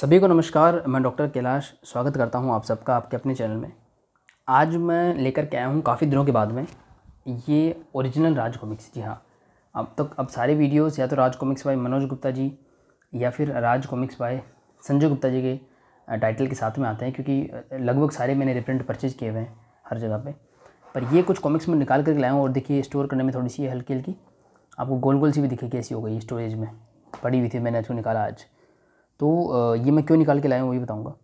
सभी को नमस्कार, मैं डॉक्टर कैलाश स्वागत करता हूँ आप सबका आपके अपने चैनल में। आज मैं लेकर के आया हूँ काफ़ी दिनों के बाद में ये ओरिजिनल राज कॉमिक्स। जी हाँ अब तक अब सारे वीडियोस या तो राज कॉमिक्स बाय मनोज गुप्ता जी या फिर राज कॉमिक्स बाय संजय गुप्ता जी के टाइटल के साथ में आते हैं क्योंकि लगभग सारे मैंने रिप्रिंट परचेज़ किए हुए हैं हर जगह पर पर ये कुछ कॉमिक्स में निकाल करके लाया हूँ और देखिए स्टोर करने में थोड़ी सी हल्की हल्की आपको गोल गोल सी भी दिखेगी कैसी हो गई स्टोरेज में। पड़ी हुई थी मैंने इसको निकाला आज। तो ये मैं क्यों निकाल के लाया हूँ, वही बताऊँगा।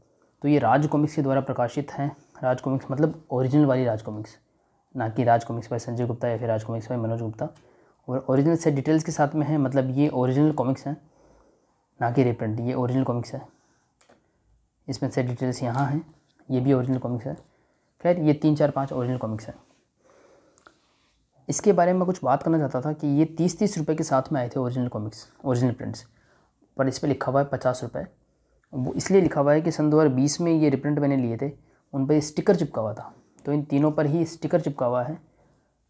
तो ये राज कॉमिक्स के द्वारा प्रकाशित हैं। राज कॉमिक्स मतलब ओरिजिनल वाली राज कॉमिक्स ना कि राज कॉमिक्स बाय संजय गुप्ता या फिर राज कॉमिक्स बाय मनोज गुप्ता। और ओरिजिनल से डिटेल्स के साथ में है मतलब ये ओरिजिनल कॉमिक्स हैं, ना कि रिप्रिंट ये ओरिजिनल कॉमिक्स है। इसमें से डिटेल्स यहाँ हैं, ये भी ओरिजिनल कॉमिक्स है। खैर, ये तीन, चार, पाँच ओरिजिनल कॉमिक्स हैं। इसके बारे में कुछ बात करना चाहता था कि ये तीस तीस रुपये के साथ में आए थे ओरिजिनल कॉमिक्स ओरिजिनल प्रिंट्स पर इस पर लिखा हुआ है पचास रुपये वो इसलिए लिखा हुआ है कि सन दो हज़ार बीस में ये रिप्रिंट मैंने लिए थे, उन पर स्टिकर चिपका हुआ था। तो इन तीनों पर ही स्टिकर चिपका हुआ है।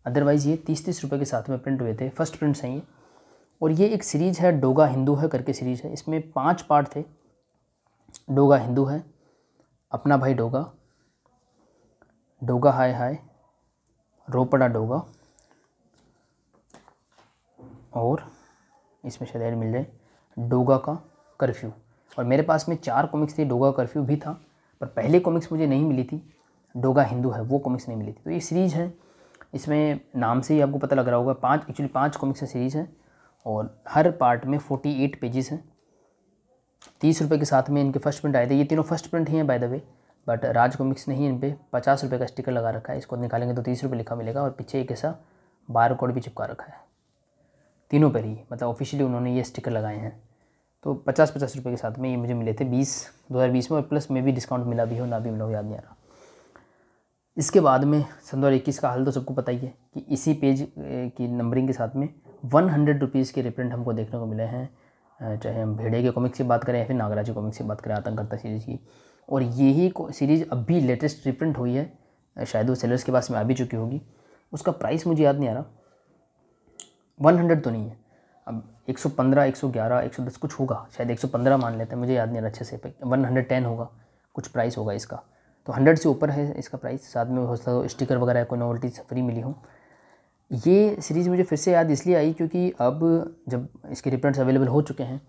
अदरवाइज़ ये तीस तीस रुपये के साथ में प्रिंट हुए थे फ़र्स्ट प्रिंट्स हैं ये। और ये एक सीरीज़ है, डोगा हिंदू है करके सीरीज़ है। इसमें पाँच पार्ट थे। डोगा हिंदू है, अपना भाई डोगा डोगा हाय हाय, रोपड़ा डोगा, और इसमें शायद मिल जाए डोगा का कर्फ्यू और मेरे पास में चार कॉमिक्स थी, डोगा कर्फ्यू भी था, पर पहले कॉमिक्स मुझे नहीं मिली थी, डोगा हिंदू है, वो कॉमिक्स नहीं मिली थी। तो ये सीरीज़ है, इसमें नाम से ही आपको पता लग रहा होगा, पाँच एक्चुअली पाँच कॉमिक्स का सीरीज़ है, और हर पार्ट में फोर्टी एट पेजेस हैं। तीस रुपये के साथ में इनके फ़र्स्ट प्रिंट आए थे, ये तीनों फ़र्स्ट प्रिंट ही हैं by the way but Raj comics ने ही इन पर पचास रुपये का स्टिकर लगा रखा है, इसको निकालेंगे तो तीस रुपये लिखा मिलेगा, और पीछे एक ऐसा बार कोड भी चिपका रखा है। तीनों पर ही मतलब ऑफिशियली उन्होंने ये स्टिकर लगाए हैं। तो पचास पचास रुपये के साथ में ये मुझे मिले थे बीस, दो हज़ार बीस में और प्लस में भी डिस्काउंट मिला भी हो, ना भी मिला हो, याद नहीं आ रहा। इसके बाद में सन दो इक्कीस का हाल तो सबको पता ही है कि इसी पेज की नंबरिंग के साथ में वन हंड्रेड रुपीज़ के रिप्रिंट हमको देखने को मिले हैं। चाहे हम भेड़े के कॉमिक्स की बात करें या फिर नागराज के कॉमिक्स की बात करें, आतंककर्ता सीरीज़ की। और यही सीरीज़ अभी लेटेस्ट रिप्रिंट हुई है। शायद वो सेलर्स के पास में आ भी चुकी होगी। उसका प्राइस मुझे याद नहीं आ रहा। वन हंड्रेड तो नहीं है। अब एक सौ पंद्रह, एक सौ ग्यारह, एक सौ दस कुछ होगा, शायद एक सौ पंद्रह मान लेते हैं, मुझे याद नहीं रहा अच्छे से वन हंड्रेड टेन होगा, कुछ प्राइस होगा इसका। तो हंड्रेड से ऊपर है इसका प्राइस साथ में हो सकता है स्टिकर वगैरह, कोई नॉवल्टी फ्री मिली हो। ये सीरीज़ मुझे फिर से याद इसलिए आई क्योंकि अब जब इसके रिप्रिंट्स अवेलेबल हो चुके हैं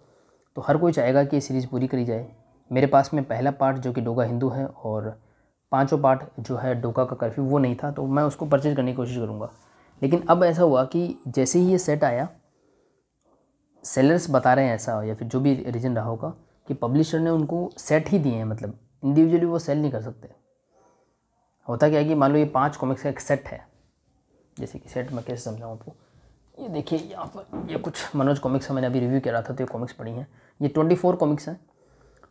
तो हर कोई चाहेगा कि ये सीरीज़ पूरी करी जाए। मेरे पास में पहला पार्ट जो कि डोगा हिंदू है और पाँचों पार्ट जो है डोगा का कर्फ्यू वो नहीं था तो मैं उसको परचेज करने की कोशिश करूँगा। लेकिन अब ऐसा हुआ कि जैसे ही ये सेट आया सेलर्स बता रहे हैं ऐसा या फिर जो भी रीज़न रहा होगा कि पब्लिशर ने उनको सेट ही दिए हैं मतलब इंडिविजुअली वो सेल नहीं कर सकते। होता क्या है कि मान लो ये पाँच कॉमिक्स का एक सेट है जैसे कि सेट मैं कैसे समझाऊँ आपको? ये देखिए यहाँ पर ये कुछ मनोज कॉमिक्स का मैंने अभी रिव्यू किया रहा था तो ये कॉमिक्स पढ़ी हैं। ये ट्वेंटी फोर कॉमिक्स हैं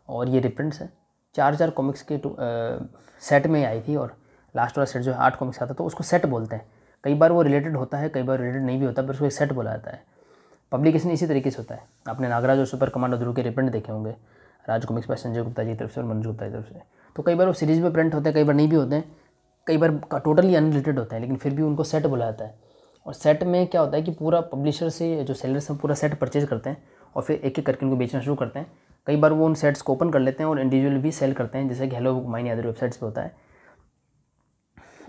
और ये रिप्रिंट्स हैं। चार चार कॉमिक्स के आ, सेट में आई थी और लास्ट वाला सेट जो है आठ कॉमिक्स आता तो उसको सेट बोलते हैं। कई बार वो रिलेटेड होता है, कई बार रिलेटेड नहीं भी होता, पर उसको एक सेट बोला जाता है। पब्लिकेशन इसी तरीके से होता है। आपने नागराज और सुपर कमांडो ध्रुव के रिप्रिंट देखे होंगे, राज कॉमिक्स बाय संजय गुप्ता जी की तरफ़ से और मनोज गुप्ता की तरफ़ से। तो कई बार वो सीरीज़ में प्रिंट होते हैं, कई बार नहीं भी होते हैं, कई बार टोटली अनरिलेटेड होता है, लेकिन फिर भी उनको सेट बोला जाता है। और सेट में क्या होता है कि पूरा पब्लिशर से जो सेलर्स हैं, पूरा सेट परचेज करते हैं और फिर एक एक करके उनको बेचना शुरू करते हैं। कई बार वो उन सेट्स को ओपन कर लेते हैं और इंडिविजुअल भी सेल करते हैं, जैसे कि हेलो माइन अदर वेबसाइट्स पर होता है।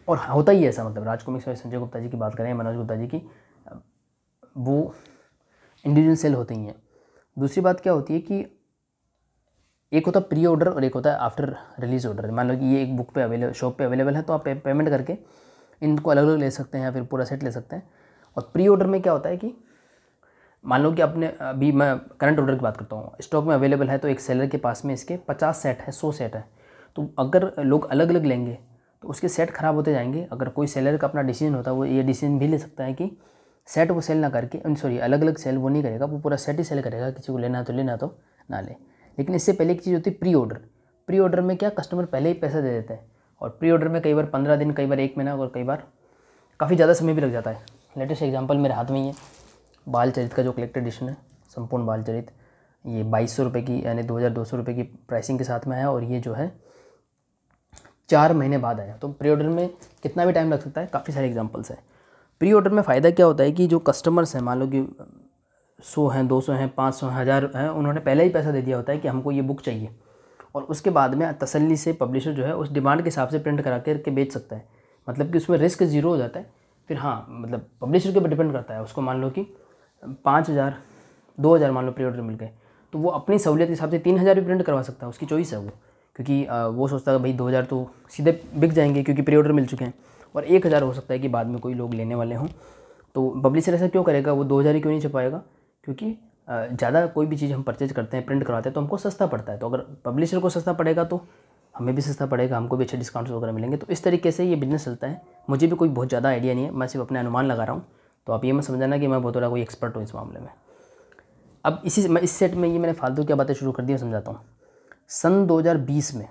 और होता ही ऐसा मतलब राज कॉमिक्स संजय गुप्ता जी की बात करें मनोज गुप्ता जी की वो इंडिविजुअल सेल होती हैं दूसरी बात क्या होती है कि एक होता है प्री ऑर्डर और एक होता है आफ्टर रिलीज़ ऑर्डर मान लो कि ये एक बुक पे अवेलेबल शॉप पे अवेलेबल है तो आप पे, पेमेंट करके इनको अलग अलग ले सकते हैं या फिर पूरा सेट ले सकते हैं। और प्री ऑर्डर में क्या होता है कि मान लो कि अपने अभी मैं करंट ऑर्डर की बात करता हूँ स्टॉक में अवेलेबल है तो एक सेलर के पास में इसके पचास सेट है सौ सेट है। तो अगर लोग अलग अलग लेंगे तो उसके सेट ख़राब होते जाएँगे। अगर कोई सेलर का अपना डिसीज़न होता है, वो ये डिसीज़न भी ले सकता है कि सेट वो सेल ना करके सॉरी अलग अलग सेल वो नहीं करेगा, वो पूरा सेट ही सेल करेगा, किसी को लेना तो लेना तो ना ले। लेकिन इससे पहले एक चीज़ होती है प्री ऑर्डर प्री ऑर्डर में क्या कस्टमर पहले ही पैसा दे देते हैं और प्री ऑर्डर में कई बार पंद्रह दिन, कई बार एक महीना और कई बार काफ़ी ज़्यादा समय भी लग जाता है। लेटेस्ट एग्ज़ाम्पल मेरे हाथ में ही है। बाल चरित का जो कलेक्टर एडिशन है, संपूर्ण बाल चरित, ये बाईस सौ रुपये की, यानी दो हज़ार दो सौ रुपये की प्राइसिंग के साथ में आया और ये जो है चार महीने बाद आया। तो प्री ऑर्डर में कितना भी टाइम लग सकता है, काफ़ी सारे एग्जाम्पल्स हैं। प्री ऑर्डर में फ़ायदा क्या होता है कि जो कस्टमर्स हैं, मान लो कि सौ हैं, दो सौ हैं, पाँच सौ हज़ार हैं, उन्होंने पहले ही पैसा दे दिया होता है कि हमको ये बुक चाहिए। और उसके बाद में तसल्ली से पब्लिशर जो है, उस डिमांड के हिसाब से प्रिंट करा करके बेच सकता है। मतलब कि उसमें रिस्क ज़ीरो हो जाता है। फिर हाँ मतलब पब्लिशर के ऊपर डिपेंड करता है। उसको मान लो कि पाँच हज़ार, दो हज़ार मान लो प्री ऑर्डर मिल गए। तो वो अपनी सहूलियत के हिसाब से तीन हज़ार भी प्रिंट करवा सकता है। उसकी चॉइस है वो। क्योंकि वो सोचता है भाई, दो हज़ार तो सीधे बिक जाएँगे क्योंकि प्री ऑर्डर मिल चुके हैं। और एक हज़ार हो सकता है कि बाद में कोई लोग लेने वाले हों। तो पब्लिशर ऐसा क्यों करेगा? वो दो हज़ार ही क्यों नहीं छपाएगा? क्योंकि ज़्यादा कोई भी चीज़ हम परचेज करते हैं प्रिंट करवाते हैं तो हमको सस्ता पड़ता है। तो अगर पब्लिशर को सस्ता पड़ेगा तो हमें भी सस्ता पड़ेगा, हमको भी अच्छे डिस्काउंट्स वगैरह मिलेंगे। तो इस तरीके से ये बिज़नेस चलता है। मुझे भी कोई बहुत ज़्यादा आइडिया नहीं है, मैं सिर्फ़ अपने अनुमान लगा रहा हूँ। तो आप ये मत समझाना कि मैं बहुत बड़ा कोई एक्सपर्ट हूँ इस मामले में। अब इसी मैं इस सेट में ये मैंने फालतू क्या बातें शुरू कर दी समझाता हूँ। सन 2020 में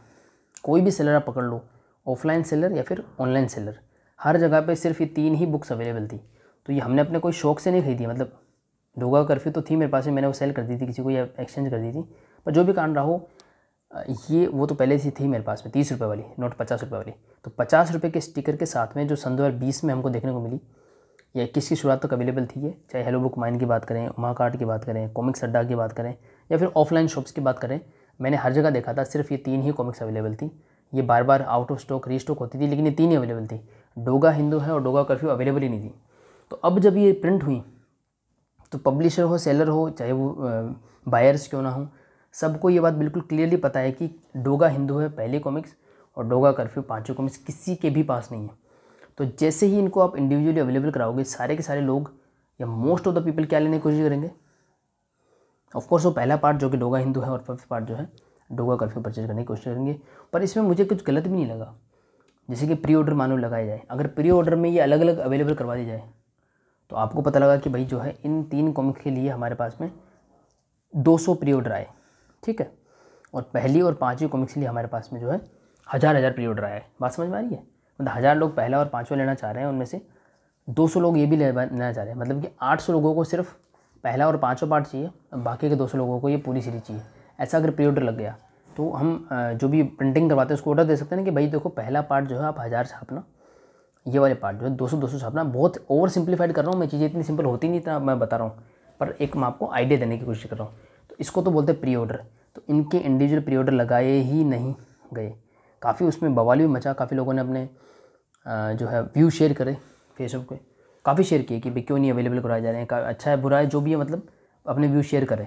कोई भी सेलर आप पकड़ लो ऑफलाइन सेलर या फिर ऑनलाइन सेलर हर जगह पे सिर्फ़ ये तीन ही बुक्स अवेलेबल थी। तो ये हमने अपने कोई शौक से नहीं खरीदी मतलब डोगा कर्फ्यू तो थी मेरे पास मैंने वो सेल कर दी थी, किसी को या एक्सचेंज कर दी थी। पर जो भी कारण रहा हो ये, वो तो पहले से थी मेरे पास में, तीस रुपये वाली नोट पचास रुपये वाली। तो पचास रुपये के स्टिकर के साथ में जो सन दो हज़ार बीस में हमको देखने को मिली, या इक्कीस की शुरुआत तक अवेलेबल थी ये, चाहे हेलो बुक माइन की बात करें उमा कार्ट की बात करें कॉमिक्स अड्डा की बात करें, या फिर ऑफलाइन शॉप्स की बात करें मैंने हर जगह देखा था, सिर्फ़ ये तीन ही कॉमिक्स अवेलेबल थी। ये बार बार आउट ऑफ़ स्टॉक रीस्टॉक होती थी, लेकिन ये तीन ही अवेलेबल थी। डोगा हिंदू है और डोगा कर्फ्यू अवेलेबल ही नहीं थी। तो अब जब ये प्रिंट हुई तो पब्लिशर हो सेलर हो, चाहे वो बायर्स क्यों ना हो, सबको ये बात बिल्कुल क्लियरली पता है कि डोगा हिंदू है, पहली कॉमिक्स और डोगा कर्फ्यू पाँचों कॉमिक्स किसी के भी पास नहीं है। तो जैसे ही इनको आप इंडिविजुअली अवेलेबल कराओगे, सारे के सारे लोग, या मोस्ट ऑफ़ द पीपल क्या लेने की कोशिश करेंगे? ऑफकोर्स वो पहला पार्ट जो कि डोगा हिंदू है और फ़र्स्ट पार्ट जो है, डोगा कर्फ्यू परचेज करने की कोशिश करेंगे। पर इसमें मुझे कुछ गलत भी नहीं लगा। जैसे कि प्री ऑर्डर मानो लगाया जाए। अगर प्री ऑर्डर में ये अलग अलग अवेलेबल करवा दी जाए तो आपको पता लगा कि भाई जो है, इन तीन कॉमिक्स के लिए हमारे पास में 200 प्री ऑर्डर आए। ठीक है? और पहली और पाँचवीं कॉमिक्स के लिए हमारे पास में जो है हज़ार हज़ार प्री ऑर्डर है बात समझ में आ रही है? मतलब हज़ार लोग पहला और पाँचवा लेना चाह रहे हैं, उनमें से 200 लोग ये भी लेना चाह रहे हैं। मतलब कि 800 लोगों को सिर्फ़ पहला और पाँचवा पार्ट चाहिए, बाकी के 200 लोगों को ये पूरी सीरीज़ चाहिए। ऐसा अगर प्री ऑर्डर लग गया तो हम जो भी प्रिंटिंग करवाते हैं, उसको ऑर्डर दे सकते हैं कि भाई देखो, पहला पार्ट जो है, आप हज़ार छापना। ये वाले पार्ट जो है, दो सौ दो सौ छापना। बहुत ओवर सिंप्लीफाइड कर रहा हूँ मैं, चीज़ें इतनी सिंपल होती नहीं, इतना मैं बता रहा हूँ। पर एक मैं आपको आइडिया देने की कोशिश कर रहा हूँ। तो इसको तो बोलते हैं प्री ऑर्डर तो इनके इंडिविजुअल प्री ऑर्डर लगाए ही नहीं गए। काफ़ी उसमें बवाल भी मचा, काफ़ी लोगों ने अपने जो है व्यू शेयर करे फेसबुक पे। काफ़ी शेयर किए कि भाई क्यों नहीं अवेलेबल कराए जा रहे हैं अच्छा है, बुरा है, जो भी है मतलब अपने व्यू शेयर करें।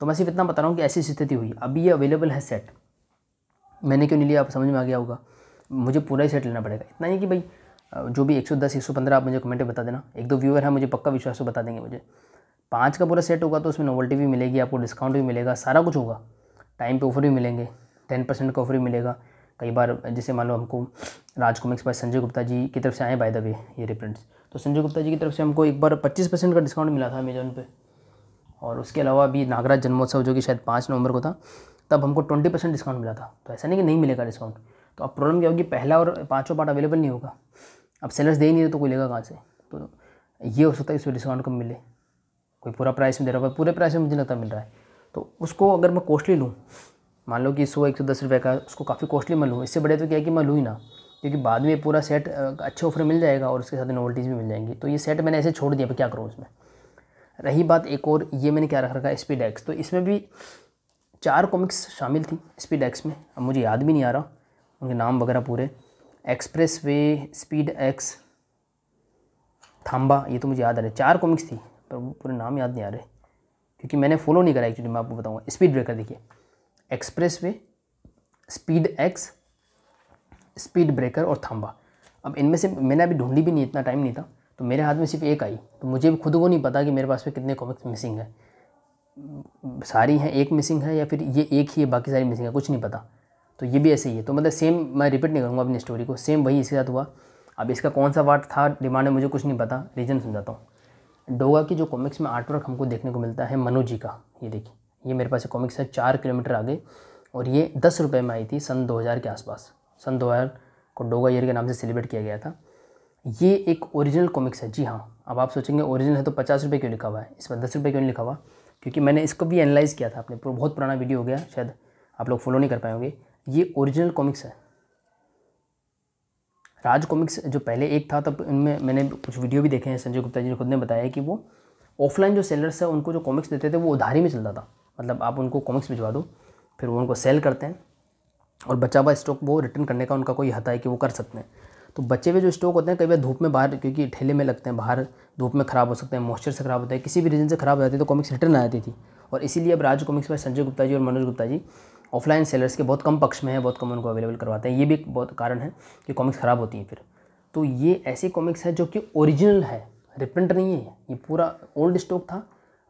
तो मैं सिर्फ़ इतना बता रहा हूँ कि ऐसी स्थिति हुई। अभी ये अवेलेबल है सेट मैंने क्यों नहीं लिया, आप समझ में आ गया होगा। मुझे पूरा ही सेट लेना पड़ेगा। इतना ही कि भाई जो भी 110 115 आप मुझे कमेंट में बता देना। एक दो व्यूअर हैं, मुझे पक्का विश्वास से बता देंगे मुझे। पाँच का पूरा सेट होगा तो उसमें नोवल्टी भी मिलेगी, आपको डिस्काउंट भी मिलेगा, सारा कुछ होगा। टाइम पे ऑफ़र भी मिलेंगे टेन परसेंट का ऑफ़र भी मिलेगा। कई बार जैसे मान लो हमको राज कॉमिक्स बाय संजय गुप्ता जी की तरफ़ से आए बाय द वे ये रिप्रिंट्स तो संजय गुप्ता जी की तरफ़ से हमको एक बार पच्चीस परसेंट का डिस्काउंट मिला था अमेजोन पे। और उसके अलावा अभी नागराज जन्मोत्सव, जो कि शायद पाँच नवंबर को था, तब हमको ट्वेंटी परसेंट डिस्काउंट मिला था। तो ऐसा नहीं कि नहीं मिलेगा डिस्काउंट तो अब प्रॉब्लम क्या होगी पहला और पाँचों पार्ट अवेलेबल नहीं होगा। अब सेलर्स दे ही नहीं रहे तो कोई लेगा कहाँ से? तो ये हो सकता है इसमें डिस्काउंट कम मिले। कोई पूरा प्राइस में दे रहा है पूरे प्राइस में मुझे लगता मिल रहा है। तो उसको अगर मैं कॉस्टली लूँ मान लो कि सौ, एक सौ, दस रुपये का उसको काफ़ी कॉस्टली मैं लूँ इससे बड़े तो क्या है कि मैं लूँ ही ना, क्योंकि बाद में पूरा सेट अच्छे ऑफ़र मिल जाएगा और उसके साथ नोवल्टीज़ भी मिल जाएँगी। तो ये सेट मैंने ऐसे छोड़ दिया क्या करूँ उसमें रही बात एक और, ये मैंने क्या रख रखा है? स्पीड एक्स तो इसमें भी चार कॉमिक्स शामिल थी स्पीड एक्स में। अब मुझे याद भी नहीं आ रहा, उनके नाम वगैरह पूरे। एक्सप्रेस वे स्पीड एक्स थाम्बा ये तो मुझे याद आ रहा है। चार कॉमिक्स थी, पर वो पूरे नाम याद नहीं आ रहे, क्योंकि मैंने फॉलो नहीं करा एक्चुअली मैं आपको बताऊँगा। स्पीड ब्रेकर देखिए। Expressway speed X, speed breaker और थाम्बा अब इनमें से मैंने अभी ढूंढी भी नहीं, इतना टाइम नहीं था। तो मेरे हाथ में सिर्फ़ एक आई। तो मुझे भी खुद को नहीं पता कि मेरे पास में कितने कॉमिक्स मिसिंग है। सारी हैं, एक मिसिंग है या फिर ये एक ही है, बाकी सारी मिसिंग है, कुछ नहीं पता। तो ये भी ऐसे ही है। तो मतलब सेम मैं रिपीट नहीं करूँगा अपनी स्टोरी को। सेम वही इसके साथ हुआ। अब इसका कौन सा पार्ट था डिमांड है, मुझे कुछ नहीं पता। रीज़न समझाता हूँ। डोगा की जो कॉमिक्स में आर्टवर्क हमको देखने को मिलता है, मनु जी का। ये देखिए। ये मेरे पास कॉमिक्स है चार किलोमीटर आगे, और ये दस रुपये में आई थी सन 2000 के आसपास। सन 2000 को डोगा ईयर के नाम से सेलिब्रेट किया गया था। ये एक ओरिजिनल कॉमिक्स है। जी हाँ अब आप सोचेंगे ओरिजिनल है तो पचास रुपये क्यों लिखा हुआ है? इस पर दस रुपये क्यों लिखा हुआ? क्योंकि मैंने इसको भी एनालाइज़ किया था आपने बहुत पुराना वीडियो हो गया, शायद आप लोग फॉलो नहीं कर पाएँगे ये ओरिजिनल कॉमिक्स है। राज कॉमिक्स जो पहले एक था, तब इनमें मैंने कुछ वीडियो भी देखे हैं। संजय गुप्ता जी ने खुद ने बताया कि वो ऑफलाइन जो सेलर्स है, उनको जो कॉमिक्स देते थे, वो उधारी में चलता था। मतलब आप उनको कॉमिक्स भिजवा दो, फिर वो उनको सेल करते हैं। और बचा हुआ स्टॉक वो रिटर्न करने का उनका कोई हता है कि वो कर सकते हैं। तो बचे हुए जो स्टॉक होते हैं, कई बार धूप में बाहर, क्योंकि ठेले में लगते हैं, बाहर धूप में ख़राब हो सकते हैं मॉइस्चर से ख़राब होता है, किसी भी रीजन से ख़राब हो जाती है तो कॉमिक्स रिटर्न आ जाती थी। और इसीलिए अब राज कॉमिक्स में संजय गुप्ता जी और मनोज गुप्ता जी ऑफलाइन सेलर्स के बहुत कम पक्ष में है, बहुत कम उनको अवेलेबल करवाते हैं। ये भी एक बहुत कारण है कि कॉमिक्स ख़राब होती हैं फिर। तो ये ऐसी कॉमिक्स है जो कि ओरिजिनल है रिप्रिंट नहीं है, ये पूरा ओल्ड स्टॉक था।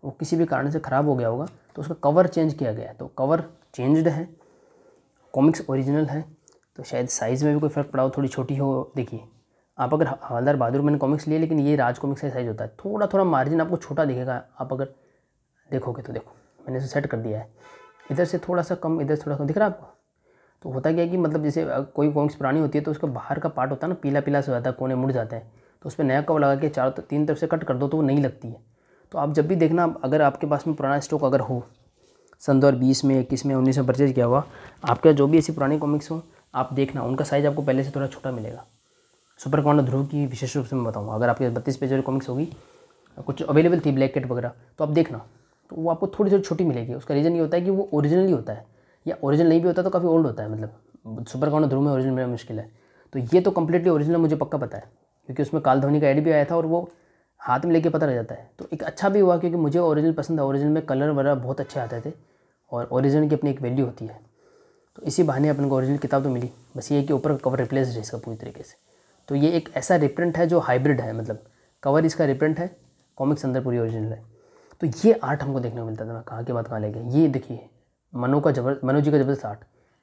वो किसी भी कारण से ख़राब हो गया होगा तो उसका कवर चेंज किया गया है। तो कवर चेंज्ड है कॉमिक्स ओरिजिनल है तो शायद साइज़ में भी कोई फ़र्क पड़ा हो, थोड़ी छोटी हो, देखिए। आप अगर हवलदार बहादुर मैंने कॉमिक्स लिए, लेकिन ये राज कॉमिक्स का साइज़ होता है। थोड़ा थोड़ा मार्जिन आपको छोटा दिखेगा, आप अगर देखोगे तो देखो, मैंने इसे सेट कर दिया है। इधर से थोड़ा सा कम, इधर से थोड़ा कम दिख रहा है आपको? तो होता क्या है कि मतलब जैसे कोई कॉमिक्स पुरानी होती है तो उसका बाहर का पार्ट होता है ना पीला पीला से हो जाता है कोने मुड़ जाते हैं। तो उस पर नया कवर लगा के चारों तीन तरफ़ से कट कर दो तो वो नहीं लगती है। तो आप जब भी देखना, अगर आपके पास में पुराना स्टॉक अगर हो, सन दो हज़ार बीस में, इक्कीस में, उन्नीस में परचेज किया हुआ, आपके जो भी ऐसी पुरानी कॉमिक्स हो, आप देखना, उनका साइज़ आपको पहले से थोड़ा छोटा मिलेगा। सुपर कमांडो ध्रुव की विशेष रूप से मैं बताऊँगा। अगर आपके बत्तीस पेज वाली कॉमिक्स होगी, कुछ अवेलेबल थी ब्लैक केट वगैरह तो आप देखना। तो वो आपको थोड़ी थोड़ी छोटी मिलेगी। उसका रीज़न ये होता है कि वो ओरिजिनल ही होता है। या ओरिजिनल नहीं भी होता तो काफ़ी ओल्ड होता है मतलब सुपर कमांडो ध्रुव में ओरिजिनल मेरा मुश्किल है। तो ये तो कम्प्लीटली ओरिजिनल मुझे पक्का पता है, क्योंकि उसमें काल धोनी का एड भी आया था और वो हाथ में लेके पता रह जाता है। तो एक अच्छा भी हुआ क्योंकि मुझे ओरिजिनल पसंद था। ओरिजिनल में कलर वगैरह बहुत अच्छे आते थे और ओरिजिनल की अपनी एक वैल्यू होती है। तो इसी बहाने अपन को ओरिजिनल किताब तो मिली। बस ये कि ऊपर कवर रिप्लेस है इसका पूरी तरीके से। तो ये एक ऐसा रिप्रिंट है जो हाइब्रिड है मतलब कवर इसका रिप्रिंट है कॉमिक्स अंदर पूरी ओरिजिनल है। तो ये आर्ट हमको देखने को मिलता था। मैं कहाँ के बाद कहाँ ले गया? ये देखिए, मनो का जबर, मनो जी का ज़बरदस्त आर्ट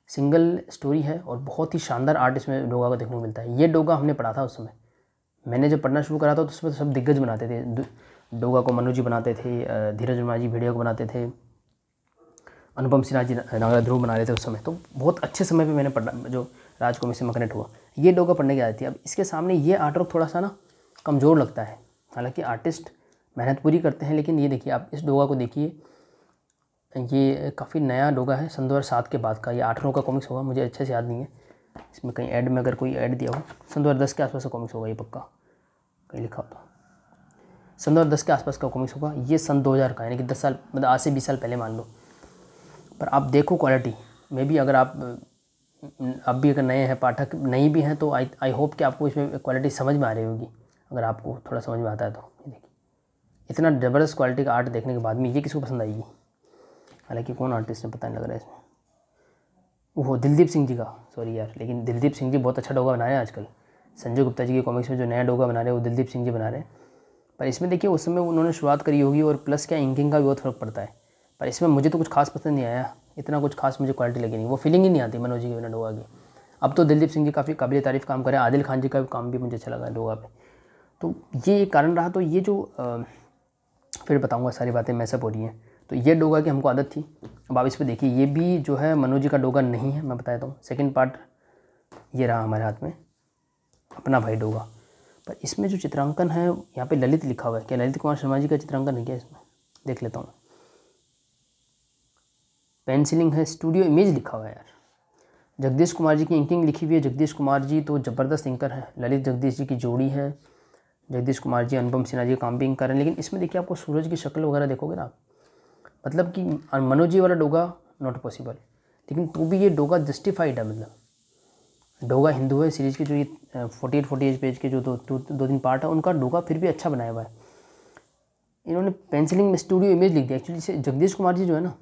सिंगल स्टोरी है और बहुत ही शानदार आर्ट इसमें डोगा को देखने को मिलता है। ये डोगा हमने पढ़ा था उस समय। मैंने जब पढ़ना शुरू करा था तो उसमें तो सब दिग्गज बनाते थे। डोगा को मनु जी बनाते थे धीरज वर्मा जी भेड़िया को बनाते थे। अनुपम सिन्हा जी नागा ध्रुव बना रहे थे उस समय। तो बहुत अच्छे समय पे मैंने पढ़ा, जो राज को से कनेक्ट हुआ। ये डोगा पढ़ने की आती थी। अब इसके सामने ये आर्ट वर्क थोड़ा सा ना कमज़ोर लगता है। हालाँकि आर्टिस्ट मेहनत पूरी करते हैं, लेकिन ये देखिए, आप इस डोगा को देखिए। ये काफ़ी नया डोगा है सन दो के बाद का। ये आठ का कॉमिक्स होगा, मुझे अच्छे से याद नहीं है। इसमें कहीं ऐड में अगर कोई ऐड दिया हो सन दो के आसपास का कॉमिक्स होगा ये पक्का। कहीं लिखा होता सन दो के आसपास का कॉमिक्स होगा, ये सन 2000 का यानी कि 10 साल मतलब आज से 20 साल पहले मान लो। पर आप देखो क्वालिटी मे भी अगर आप अब भी अगर नए हैं, पाठक नहीं भी हैं तो आई आई होप कि आपको इसमें क्वालिटी समझ में आ रही होगी। अगर आपको थोड़ा समझ में आता है तो देखिए। इतना ज़बरदस्त क्वालिटी का आर्ट देखने के बाद में ये किसको पसंद आएगी? हालाँकि कौन आर्टिस्ट है, पता नहीं लग रहा है इसमें। वो दिलदीप सिंह जी का। सॉरी यार, लेकिन दिलदीप सिंह जी बहुत अच्छा डोगा बना रहे हैं आजकल। संजय गुप्ता जी के कॉमिक्स में जो नया डोगा बना रहे हैं, वो दिलदीप सिंह जी बना रहे हैं। पर इसमें देखिए, उस समय उन्होंने शुरुआत करी होगी और प्लस क्या इंकिंग का भी बहुत फ़र्क पड़ता है। पर इसमें मुझे तो कुछ खास पसंद नहीं आया। इतना कुछ खास मुझे क्वालिटी लगी नहीं। वो फीलिंग ही नहीं आती मनोज जी की बिना डोगा की। अब तो दिलदीप सिंह जी काफ़ी काबिल तारीफ़ काम करें आदिल खान जी का काम भी मुझे अच्छा लगा डोगा पे। तो ये कारण रहा तो ये जो फिर बताऊँगा सारी बातें मैसअप हो रही हैं। तो ये डोगा की हमको आदत थी। अब आप इस पर देखिए, ये भी जो है मनोज जी का डोगा नहीं है, मैं बता देता हूँ। सेकेंड पार्ट ये रहा हमारे हाथ में, अपना भाई डोगा। पर इसमें जो चित्रांकन है, यहाँ पे ललित लिखा हुआ है। क्या ललित कुमार शर्मा जी का चित्रांकन है क्या इसमें? देख लेता हूँ। पेंसिलिंग है स्टूडियो इमेज लिखा हुआ है यार। जगदीश कुमार जी की इंकिंग लिखी हुई है। जगदीश कुमार जी तो ज़बरदस्त इंकर है। ललित जगदीश जी की जोड़ी है। जगदीश कुमार जी, अनुपम सिन्हा जी काम भी इंकर हैं। लेकिन इसमें देखिए, आपको सूरज की शक्ल वगैरह देखोगे ना मतलब कि मनोज वाला डोगा नॉट पॉसिबल लेकिन तो भी ये डोगा जस्टिफाइड है मतलब। डोगा हिंदू है सीरीज़ के जो ये forty eight forty eight page के जो दो दो, दो तीन पार्ट है उनका डोगा फिर भी अच्छा बनाया हुआ है। इन्होंने पेंसिलिंग में स्टूडियो इमेज लिख दिया। एक्चुअली जगदीश कुमार जी जो है ना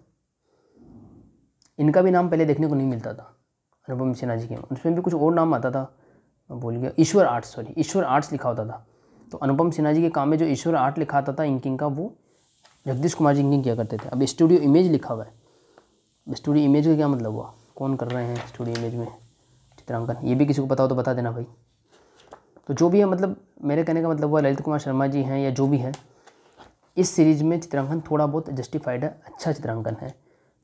इनका भी नाम पहले देखने को नहीं मिलता था अनुपम सिन्हा जी के। उसमें भी कुछ और नाम आता था भूल गया। Ishwar arts sorry Ishwar arts लिखा होता था। तो अनुपम सिन्हा जी के काम में जो ईश्वर आर्ट लिखा आता था इंकिंग का वो जगदीश कुमार जी इंकिंग किया करते थे? अब स्टूडियो इमेज लिखा हुआ है। स्टूडियो इमेज का क्या मतलब हुआ? कौन कर रहे हैं स्टूडियो इमेज में? चित्रांकन। ये भी किसी को पता हो तो बता देना भाई। तो जो भी है मतलब मेरे कहने का मतलब हुआ, ललित कुमार शर्मा जी हैं या जो भी हैं, इस सीरीज़ में चित्रांकन थोड़ा बहुत जस्टिफाइड है अच्छा चित्रांकन है।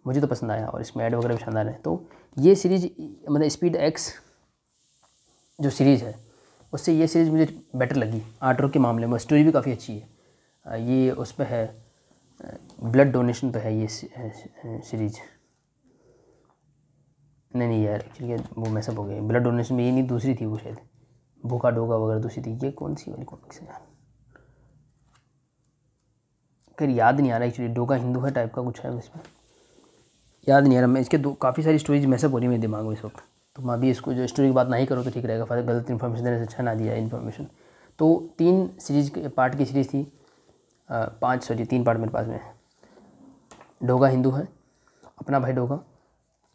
मुझे तो पसंद आया और इसमें ऐड वगैरह भी शानदार है। तो ये सीरीज़ मतलब स्पीड एक्स जो सीरीज़ है, उससे ये सीरीज़ मुझे बेटर लगी। आर्ट के मामले में स्टोरी भी काफ़ी अच्छी है। ये उस पर है। ब्लड डोनेशन पे है ये सीरीज़। नहीं नहीं यार एक्चुअली वो मैसअप हो गया। ब्लड डोनेशन में ये नहीं, दूसरी थी वो शायद। भूखा डोगा वगैरह दूसरी थी। ये कौन सी वाली कॉमिक्स है यार? फिर याद नहीं आ रहा एक्चुअली डोगा हिंदू है टाइप का कुछ है इसमें याद नहीं आ रहा। मैं इसके दो, काफ़ी सारी स्टोरीज मैसेप हो रही है मेरे दिमाग में इस वक्त। तो मैं अभी इसको जो स्टोरी की बात नहीं करूँ तो ठीक रहेगा। फिर गलत इन्फॉर्मेशन देने से अच्छा ना दिया इन्फॉर्मेशन तो तीन सीरीज़ पार्ट की सीरीज़ थी। पाँच सॉरी तीन पार्ट मेरे पास में है। डोगा हिंदू है, अपना भाई डोगा।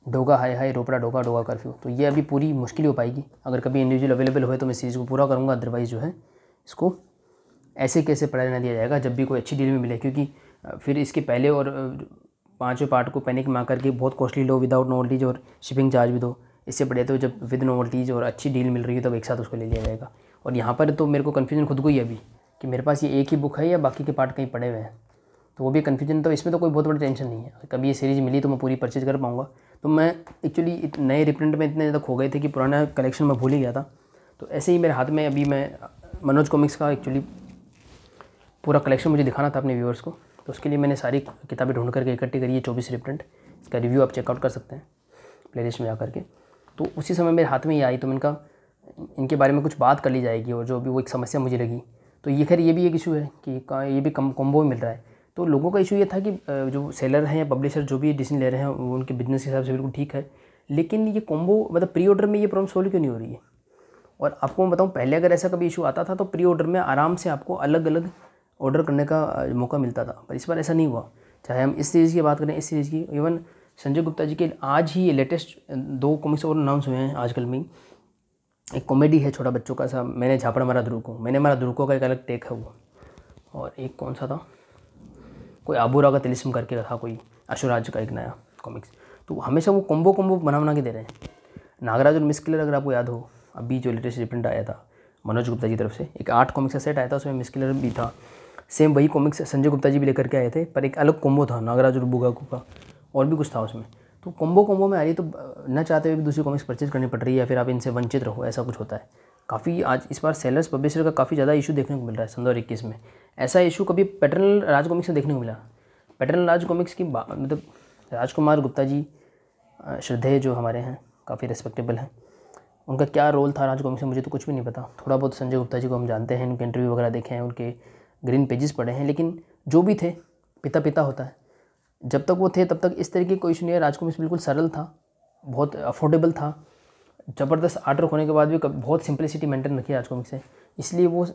डोगा, हाय हाय, रोपड़ा डोगा डोगा कर्फ्यू तो ये अभी पूरी मुश्किल हो पाएगी। अगर कभी इंडिविजुअल अवेलेबल हुए तो मैं सीरीज़ को पूरा करूँगा अदरवाइज़ जो है, इसको ऐसे कैसे पढ़ा ना दिया जाएगा, जब भी कोई अच्छी डील में मिले। क्योंकि फिर इसके पहले और पाँचवें पार्ट को पैनिक में करके बहुत कॉस्टली लो विदाउट नोवल्टीज और शिपिंग चार्ज भी दो। इससे बढ़िया तो जब विद नोवल्टीज और अच्छी डील मिल रही है, तब एक साथ उसको ले लिया जाएगा। और यहाँ पर तो मेरे को कन्फ्यूज़न खुद को ही अभी। कि मेरे पास ये एक ही बुक है या बाकी के पार्ट कहीं पड़े हुए हैं? तो वो भी कन्फ्यूज़न तो इसमें तो कोई बहुत बड़ी टेंशन नहीं है। कभी ये सीरीज़ मिली तो मैं पूरी परचेज कर पाऊँगा। तो मैं एक्चुअली नए रिप्रिंट में इतने ज़्यादा खो गए थे कि पुराना कलेक्शन में भूल ही गया था। तो ऐसे ही मेरे हाथ में अभी मैं मनोज कॉमिक्स का एक्चुअली पूरा कलेक्शन मुझे दिखाना था अपने व्यूअर्स को। तो उसके लिए मैंने सारी किताबें ढूंढ करके इकट्ठी करी है चौबीस रिप्रिंट इसका रिव्यू आप चेकआउट कर सकते हैं प्ले लिस्ट में जा करके तो उसी समय मेरे हाथ में ही आई तो मैंने कहा इनके बारे में कुछ बात कर ली जाएगी और जो भी वो एक समस्या मुझे लगी तो ये खैर ये भी एक इशू है कि ये भी कम कॉम्बो मिल रहा है। तो लोगों का इशू ये था कि जो सेलर हैं या पब्लिशर जो भी डिसीज़न ले रहे हैं, वो उनके बिज़नेस के हिसाब से बिल्कुल ठीक है। लेकिन ये कॉम्बो मतलब प्री ऑर्डर में ये प्रॉब्लम सोल्व क्यों नहीं हो रही है? और आपको मैं बताऊँ, पहले अगर ऐसा कभी इशू आता था तो प्री ऑर्डर में आराम से आपको अलग अलग ऑर्डर करने का मौका मिलता था। पर इस बार ऐसा नहीं हुआ। चाहे हम इस सीरीज़ की बात करें, इस सीरीज़ की इवन संजय गुप्ता जी के आज ही ये लेटेस्ट दो कॉमिक्स और अनाउंस हुए हैं आजकल में एक कॉमेडी है छोटा बच्चों का सा, मैंने झापड़ मारा ध्रुव को मैंने मारा ध्रुव को का एक अलग टेक है वो। और एक कौन सा था? कोई आबूरा का तिलिस्म करके था कोई, अशुराज का एक नया कॉमिक्स तो हमेशा वो कॉम्बो कॉम्बो बना बना के दे रहे हैं। नागराज और मिसकिलर अगर आपको याद हो, अभी जो लेटेस्ट रिप्रिंट आया था, मनोज गुप्ता की तरफ़ से, एक आठ कॉमिक्स का सेट आया था, उसमें मिसकिलर भी था। सेम वही कॉमिक्स संजय गुप्ता जी भी लेकर के आए थे, पर एक अलग कॉम्बो था, नागराज और बुगाकू का और भी कुछ था उसमें। तो कॉम्बो कॉम्बो में आ रही है तो न चाहते हुए भी दूसरी कॉमिक्स परचेज करनी पड़ रही है या फिर आप इनसे वंचित रहो, ऐसा कुछ होता है। काफ़ी आज इस बार सेलर्स पब्लिशर का काफ़ी ज़्यादा इशू देखने को मिल रहा है सन दो इक्कीस में। ऐसा इशू कभी पैटर्नल राज कॉमिक्स में देखने को मिला? पैटर्नल राज कॉमिक्स की मतलब राजकुमार गुप्ता जी श्रद्धेय जो हमारे हैं, काफ़ी रिस्पेक्टेबल हैं। उनका क्या रोल था राज कॉमिक्स में, मुझे तो कुछ भी नहीं पता। थोड़ा बहुत संजय गुप्ता जी को हम जानते हैं उनके इंटरव्यू वगैरह देखे हैं, उनके ग्रीन पेजेस पढ़े हैं, लेकिन जो भी थे पिता पिता होता है। जब तक वो थे, तब तक इस तरीके कोई इशू नहीं है। राजकुमार बिल्कुल सरल था, बहुत अफोर्डेबल था, ज़बरदस्त आर्डर होने के बाद भी बहुत सिंपलिसिटी मेंटेन रखी राजकॉमिक्स से। इसलिए वो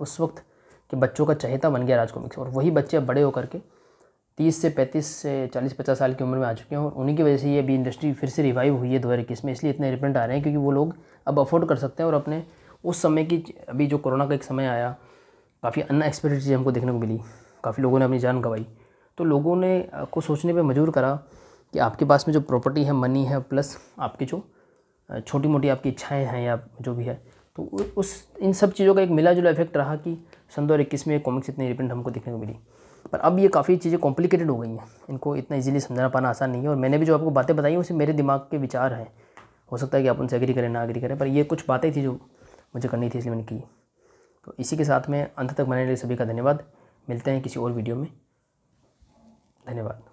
उस वक्त के बच्चों का चहेता बन गया राजकॉमिक्स और वही बच्चे अब बड़े होकर के तीस से पैंतीस से चालीस, पचास साल की उम्र में आ चुके हैं और उन्हीं की वजह से ये अभी इंडस्ट्री फिर से रिवाइव हुई है दो हज़ार इक्कीस में। इसलिए इतने रिप्रिंट आ रहे हैं क्योंकि वो लोग अब अफोर्ड कर सकते हैं और अपने उस समय की, अभी जो कोरोना का एक समय आया, काफ़ी अनएक्सपेक्टेड चीज़ हमको देखने को मिली। काफ़ी लोगों ने अपनी जान गंवाई। तो लोगों ने को सोचने पे मजबूर करा कि आपके पास में जो प्रॉपर्टी है मनी है प्लस आपकी जो छोटी मोटी आपकी इच्छाएँ हैं या जो भी है तो उस, इन सब चीज़ों का एक मिला जुला इफ़ेक्ट रहा कि सन दो में कॉमिक्स इतनी रिप्रिंट हमको देखने को मिली। पर अब ये काफ़ी चीज़ें कॉम्प्लिकेटेड हो गई हैं। इनको इतना इजीली समझाना पाना आसान नहीं है और मैंने भी जो आपको बातें बताई हैं, उसे मेरे दिमाग के विचार हैं। हो सकता है कि आप उनसे एग्री करें, ना एग्री करें, पर ये कुछ बातें थी जो मुझे करनी थी इसलिए मैंने की। तो इसी के साथ में अंत तक मैंने सभी का धन्यवाद। मिलते हैं किसी और वीडियो में। धन्यवाद।